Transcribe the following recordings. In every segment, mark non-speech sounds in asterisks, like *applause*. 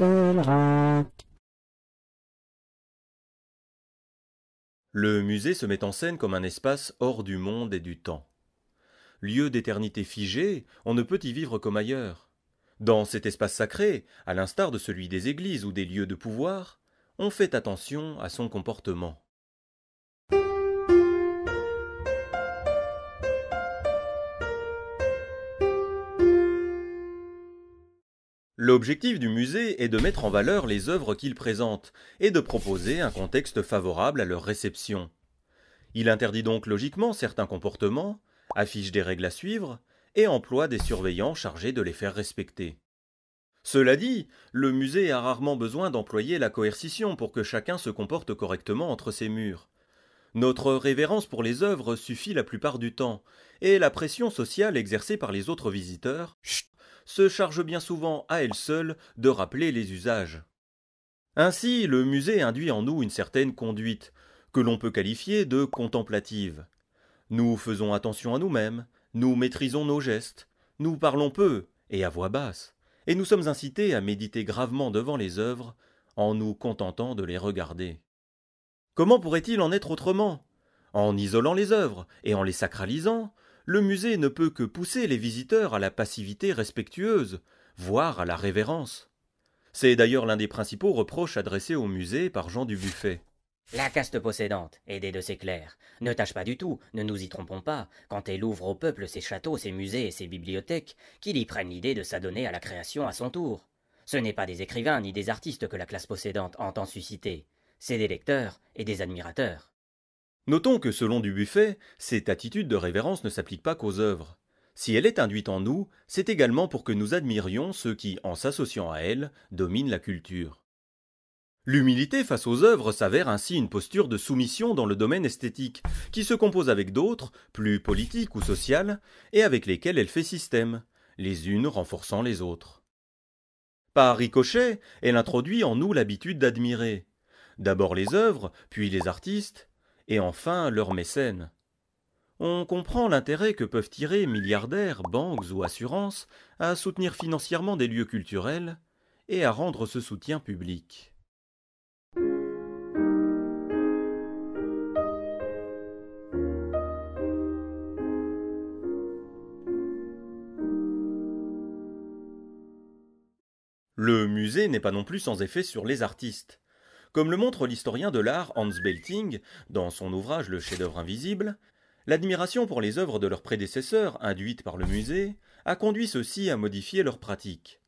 Le musée se met en scène comme un espace hors du monde et du temps. Lieu d'éternité figée, on ne peut y vivre comme ailleurs. Dans cet espace sacré, à l'instar de celui des églises ou des lieux de pouvoir, on fait attention à son comportement. L'objectif du musée est de mettre en valeur les œuvres qu'il présente et de proposer un contexte favorable à leur réception. Il interdit donc logiquement certains comportements, affiche des règles à suivre et emploie des surveillants chargés de les faire respecter. Cela dit, le musée a rarement besoin d'employer la coercition pour que chacun se comporte correctement entre ses murs. Notre révérence pour les œuvres suffit la plupart du temps, et la pression sociale exercée par les autres visiteurs se charge bien souvent à elle seule de rappeler les usages. Ainsi, le musée induit en nous une certaine conduite, que l'on peut qualifier de contemplative. Nous faisons attention à nous-mêmes, nous maîtrisons nos gestes, nous parlons peu et à voix basse, et nous sommes incités à méditer gravement devant les œuvres, en nous contentant de les regarder. Comment pourrait-il en être autrement? En isolant les œuvres et en les sacralisant, le musée ne peut que pousser les visiteurs à la passivité respectueuse, voire à la révérence. C'est d'ailleurs l'un des principaux reproches adressés au musée par Jean Dubuffet. La caste possédante, aidée de ses clercs, ne tâche pas du tout, ne nous y trompons pas, quand elle ouvre au peuple ses châteaux, ses musées et ses bibliothèques, qu'il y prenne l'idée de s'adonner à la création à son tour. Ce n'est pas des écrivains ni des artistes que la classe possédante entend susciter, c'est des lecteurs et des admirateurs. Notons que selon Dubuffet, cette attitude de révérence ne s'applique pas qu'aux œuvres. Si elle est induite en nous, c'est également pour que nous admirions ceux qui, en s'associant à elle, dominent la culture. L'humilité face aux œuvres s'avère ainsi une posture de soumission dans le domaine esthétique, qui se compose avec d'autres, plus politiques ou sociales, et avec lesquelles elle fait système, les unes renforçant les autres. Par ricochet, elle introduit en nous l'habitude d'admirer, d'abord les œuvres, puis les artistes, et enfin leurs mécènes. On comprend l'intérêt que peuvent tirer milliardaires, banques ou assurances à soutenir financièrement des lieux culturels et à rendre ce soutien public. Le musée n'est pas non plus sans effet sur les artistes. Comme le montre l'historien de l'art Hans Belting dans son ouvrage Le chef-d'œuvre invisible, l'admiration pour les œuvres de leurs prédécesseurs, induite par le musée, a conduit ceux-ci à modifier leurs pratiques.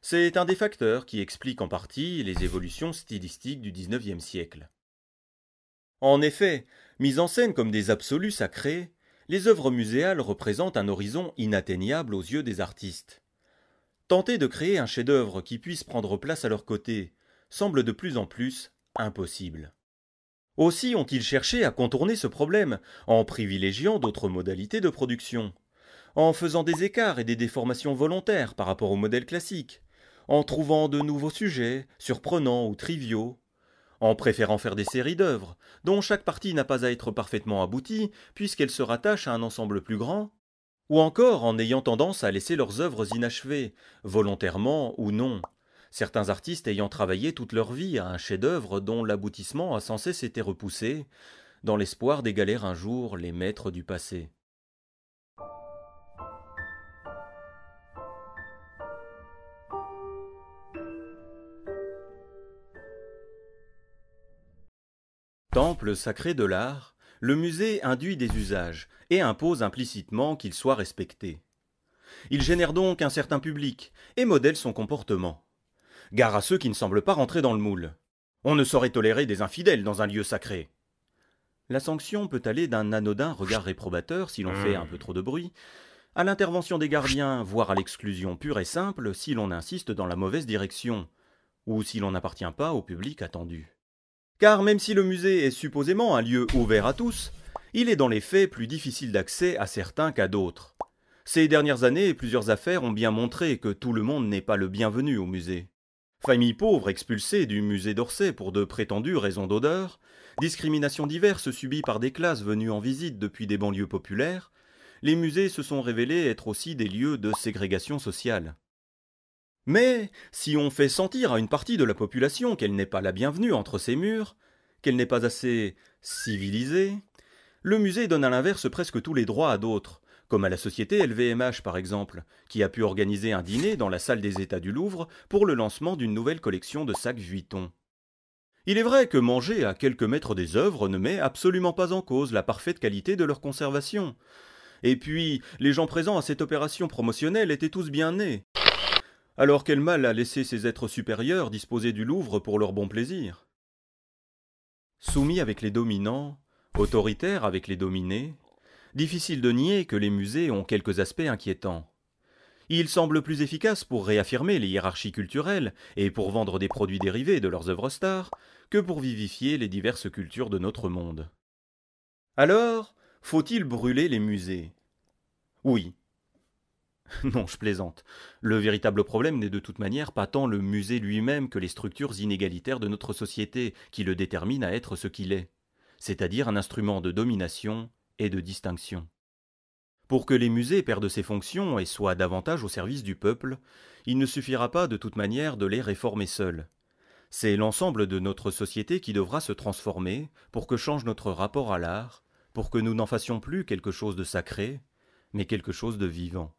C'est un des facteurs qui explique en partie les évolutions stylistiques du XIXe siècle. En effet, mises en scène comme des absolus sacrés, les œuvres muséales représentent un horizon inatteignable aux yeux des artistes. Tenter de créer un chef-d'œuvre qui puisse prendre place à leur côté, semble de plus en plus impossible. Aussi ont-ils cherché à contourner ce problème en privilégiant d'autres modalités de production, en faisant des écarts et des déformations volontaires par rapport au modèle classique, en trouvant de nouveaux sujets, surprenants ou triviaux, en préférant faire des séries d'œuvres, dont chaque partie n'a pas à être parfaitement aboutie, puisqu'elle se rattache à un ensemble plus grand, ou encore en ayant tendance à laisser leurs œuvres inachevées, volontairement ou non, certains artistes ayant travaillé toute leur vie à un chef-d'œuvre dont l'aboutissement a sans cesse été repoussé, dans l'espoir d'égaler un jour les maîtres du passé. Temple sacré de l'art, le musée induit des usages et impose implicitement qu'ils soient respectés. Il génère donc un certain public et modèle son comportement. Gare à ceux qui ne semblent pas rentrer dans le moule. On ne saurait tolérer des infidèles dans un lieu sacré. La sanction peut aller d'un anodin regard réprobateur si l'on fait un peu trop de bruit, à l'intervention des gardiens, voire à l'exclusion pure et simple si l'on insiste dans la mauvaise direction, ou si l'on n'appartient pas au public attendu. Car même si le musée est supposément un lieu ouvert à tous, il est dans les faits plus difficile d'accès à certains qu'à d'autres. Ces dernières années, plusieurs affaires ont bien montré que tout le monde n'est pas le bienvenu au musée. Familles pauvres expulsées du musée d'Orsay pour de prétendues raisons d'odeur, discriminations diverses subies par des classes venues en visite depuis des banlieues populaires, les musées se sont révélés être aussi des lieux de ségrégation sociale. Mais si on fait sentir à une partie de la population qu'elle n'est pas la bienvenue entre ces murs, qu'elle n'est pas assez civilisée, le musée donne à l'inverse presque tous les droits à d'autres, comme à la société LVMH par exemple, qui a pu organiser un dîner dans la salle des États du Louvre pour le lancement d'une nouvelle collection de sacs Vuitton. Il est vrai que manger à quelques mètres des œuvres ne met absolument pas en cause la parfaite qualité de leur conservation. Et puis, les gens présents à cette opération promotionnelle étaient tous bien nés. Alors quel mal a laissé ces êtres supérieurs disposer du Louvre pour leur bon plaisir? Soumis avec les dominants, autoritaires avec les dominés, difficile de nier que les musées ont quelques aspects inquiétants. Ils semblent plus efficaces pour réaffirmer les hiérarchies culturelles et pour vendre des produits dérivés de leurs œuvres stars que pour vivifier les diverses cultures de notre monde. Alors, faut-il brûler les musées? Oui. *laughs* Non, je plaisante. Le véritable problème n'est de toute manière pas tant le musée lui-même que les structures inégalitaires de notre société qui le déterminent à être ce qu'il est, c'est-à-dire un instrument de domination et de distinction. Pour que les musées perdent ces fonctions et soient davantage au service du peuple, il ne suffira pas de toute manière de les réformer seuls. C'est l'ensemble de notre société qui devra se transformer pour que change notre rapport à l'art, pour que nous n'en fassions plus quelque chose de sacré, mais quelque chose de vivant.